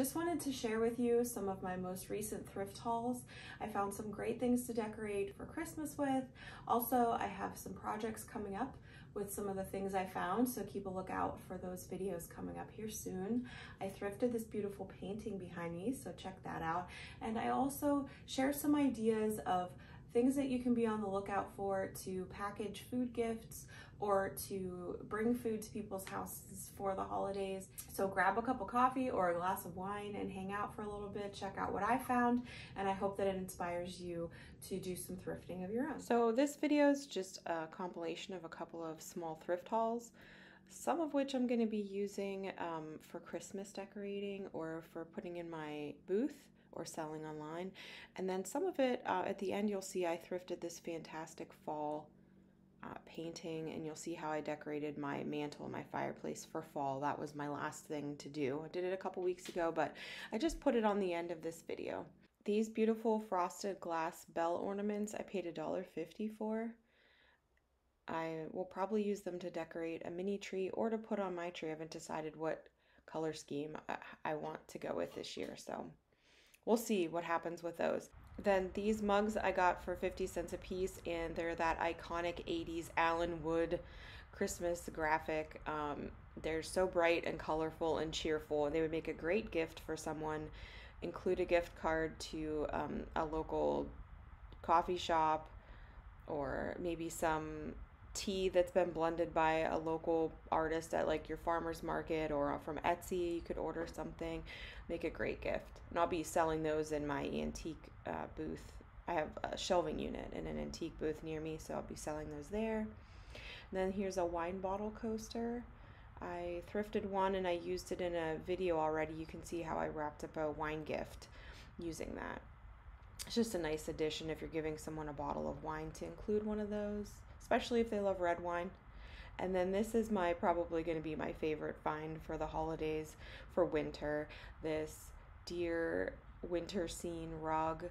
Just wanted to share with you some of my most recent thrift hauls. I found some great things to decorate for Christmas with. Also, I have some projects coming up with some of the things I found, so keep a lookout for those videos coming up here soon. I thrifted this beautiful painting behind me, so check that out. And I also share some ideas of things that you can be on the lookout for to package food gifts or to bring food to people's houses for the holidays. So grab a cup of coffee or a glass of wine and hang out for a little bit, check out what I found, and I hope that it inspires you to do some thrifting of your own. So this video is just a compilation of a couple of small thrift hauls some of which I'm going to be using um, for Christmas decorating or for putting in my booth or selling online. And then some of it uh, at the end, you'll see I thrifted this fantastic fall uh, painting, and you'll see how I decorated my mantle my fireplace for fall. That was my last thing to do. I did it a couple weeks ago, but I just put it on the end of this video. These beautiful frosted glass bell ornaments I paid $1.50 for. I will probably use them to decorate a mini tree or to put on my tree. I haven't decided what color scheme I want to go with this year, so we'll see what happens with those. Then these mugs I got for 50 cents a piece, and they're that iconic 80s Allen Wood Christmas graphic. Um, they're so bright and colorful and cheerful, and they would make a great gift for someone. Include a gift card to um, a local coffee shop or maybe some tea that's been blended by a local artist at like your farmer's market or from Etsy. You could order something, make a great gift. And I'll be selling those in my antique uh, booth. I have a shelving unit in an antique booth near me, so I'll be selling those there. And then here's a wine bottle coaster. I thrifted one and I used it in a video already. You can see how I wrapped up a wine gift using that. It's just a nice addition if you're giving someone a bottle of wine to include one of those especially if they love red wine. And then this is my probably going to be my favorite find for the holidays for winter. This deer winter scene rug.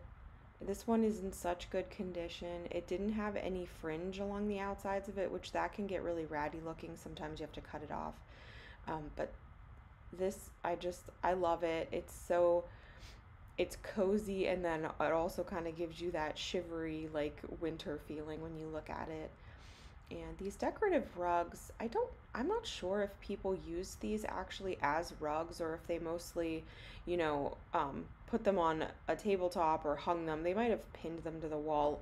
This one is in such good condition. It didn't have any fringe along the outsides of it, which that can get really ratty looking. Sometimes you have to cut it off. Um, but this, I just, I love it. It's so, it's cozy and then it also kind of gives you that shivery, like winter feeling when you look at it. And these decorative rugs, I don't, I'm not sure if people use these actually as rugs or if they mostly, you know, um, put them on a tabletop or hung them. They might have pinned them to the wall.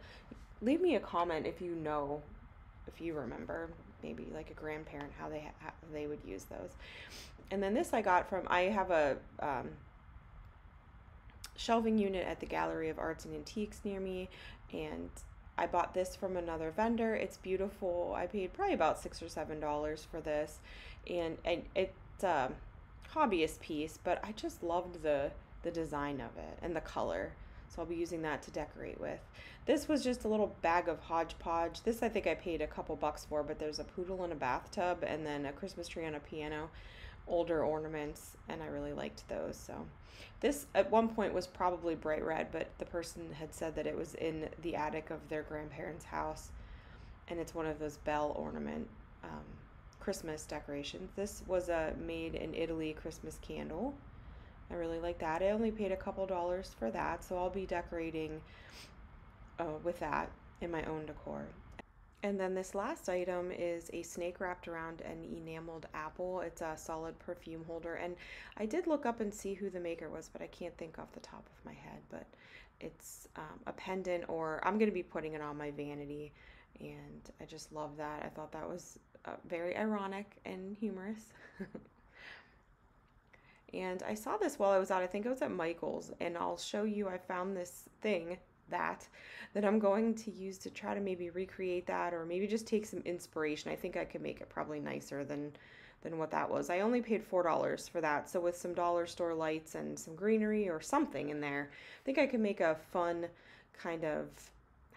Leave me a comment if you know, if you remember, maybe like a grandparent, how they, how they would use those. And then this I got from, I have a, um, shelving unit at the Gallery of Arts and Antiques near me, and I bought this from another vendor. It's beautiful. I paid probably about six or seven dollars for this, and, and it's a hobbyist piece, but I just loved the the design of it and the color. So I'll be using that to decorate with. This was just a little bag of hodgepodge. This I think I paid a couple bucks for, but there's a poodle in a bathtub and then a Christmas tree on a piano older ornaments and I really liked those. So this at one point was probably bright red, but the person had said that it was in the attic of their grandparents' house and it's one of those bell ornament um, Christmas decorations. This was a made in Italy Christmas candle. I really like that. I only paid a couple dollars for that, so I'll be decorating uh, with that in my own decor. And then this last item is a snake wrapped around an enameled apple. It's a solid perfume holder. And I did look up and see who the maker was, but I can't think off the top of my head. But it's um, a pendant, or I'm going to be putting it on my vanity. And I just love that. I thought that was uh, very ironic and humorous. and I saw this while I was out. I think it was at Michael's. And I'll show you, I found this thing that that I'm going to use to try to maybe recreate that or maybe just take some inspiration. I think I could make it probably nicer than than what that was. I only paid $4 for that. So with some dollar store lights and some greenery or something in there, I think I could make a fun kind of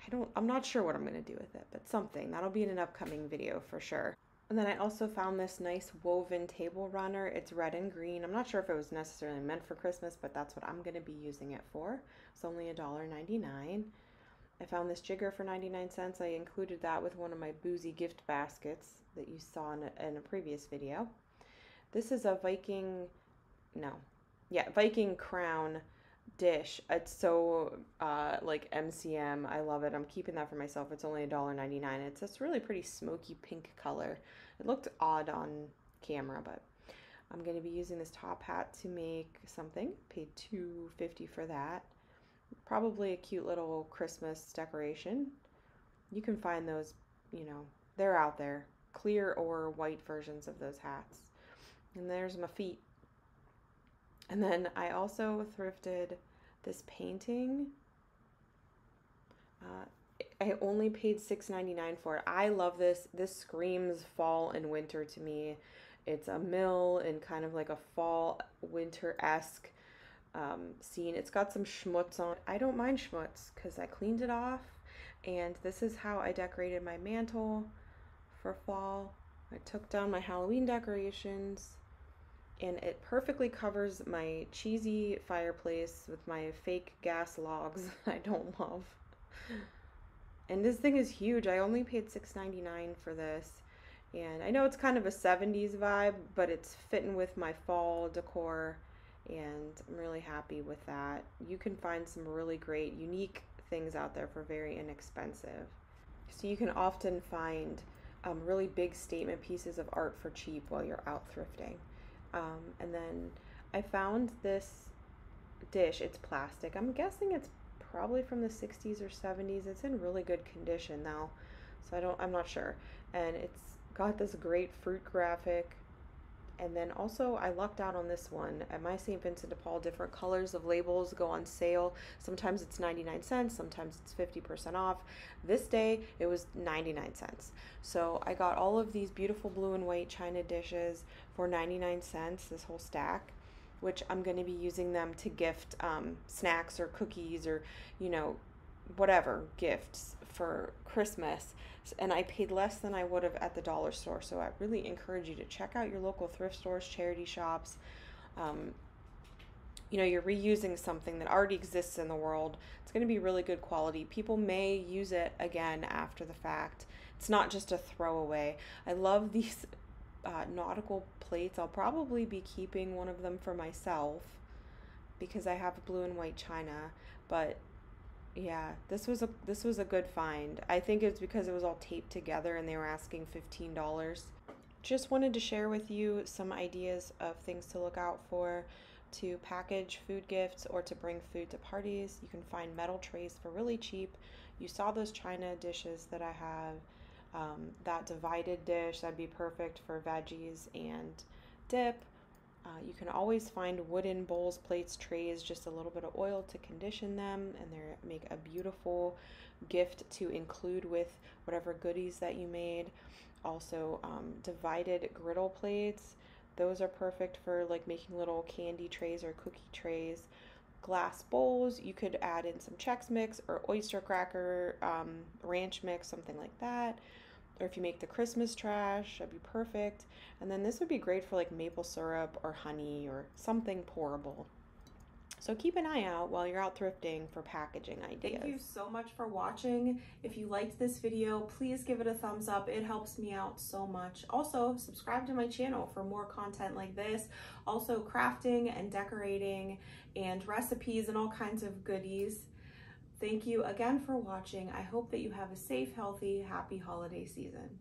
I don't I'm not sure what I'm going to do with it, but something. That'll be in an upcoming video for sure. And then I also found this nice woven table runner. It's red and green. I'm not sure if it was necessarily meant for Christmas, but that's what I'm going to be using it for. It's only $1.99. I found this jigger for 99 cents. I included that with one of my boozy gift baskets that you saw in a, in a previous video. This is a Viking, no, yeah, Viking crown dish. It's so uh, like MCM. I love it. I'm keeping that for myself. It's only $1.99. It's this really pretty smoky pink color. It looked odd on camera, but I'm going to be using this top hat to make something. Paid $2.50 for that. Probably a cute little Christmas decoration. You can find those, you know, they're out there. Clear or white versions of those hats. And there's my feet. And then I also thrifted this painting. Uh, I only paid $6.99 for it. I love this. This screams fall and winter to me. It's a mill and kind of like a fall winter esque um, scene. It's got some schmutz on. I don't mind schmutz because I cleaned it off. And this is how I decorated my mantle for fall. I took down my Halloween decorations and it perfectly covers my cheesy fireplace with my fake gas logs I don't love. And this thing is huge. I only paid $6.99 for this. And I know it's kind of a 70s vibe, but it's fitting with my fall decor and I'm really happy with that. You can find some really great unique things out there for very inexpensive. So you can often find um, really big statement pieces of art for cheap while you're out thrifting. Um, and then I found this dish. It's plastic. I'm guessing it's probably from the 60s or 70s. It's in really good condition now, so I don't. I'm not sure. And it's got this great fruit graphic. And then also, I lucked out on this one. At my St. Vincent de Paul, different colors of labels go on sale. Sometimes it's 99 cents, sometimes it's 50% off. This day, it was 99 cents. So I got all of these beautiful blue and white china dishes for 99 cents, this whole stack, which I'm going to be using them to gift um, snacks or cookies or, you know, whatever gifts for Christmas. And I paid less than I would have at the dollar store. So I really encourage you to check out your local thrift stores, charity shops. Um, you know, you're reusing something that already exists in the world. It's going to be really good quality. People may use it again after the fact. It's not just a throwaway. I love these uh, nautical plates. I'll probably be keeping one of them for myself because I have blue and white china. But yeah, this was a this was a good find. I think it's because it was all taped together and they were asking fifteen dollars. Just wanted to share with you some ideas of things to look out for to package food gifts or to bring food to parties. You can find metal trays for really cheap. You saw those china dishes that I have. Um, that divided dish that'd be perfect for veggies and dip. Uh, you can always find wooden bowls, plates, trays, just a little bit of oil to condition them, and they make a beautiful gift to include with whatever goodies that you made. Also, um, divided griddle plates. Those are perfect for like making little candy trays or cookie trays. Glass bowls, you could add in some Chex Mix or oyster cracker um, ranch mix, something like that or if you make the Christmas trash, that'd be perfect. And then this would be great for like maple syrup or honey or something pourable. So keep an eye out while you're out thrifting for packaging ideas. Thank you so much for watching. If you liked this video, please give it a thumbs up. It helps me out so much. Also, subscribe to my channel for more content like this. Also, crafting and decorating and recipes and all kinds of goodies. Thank you again for watching. I hope that you have a safe, healthy, happy holiday season.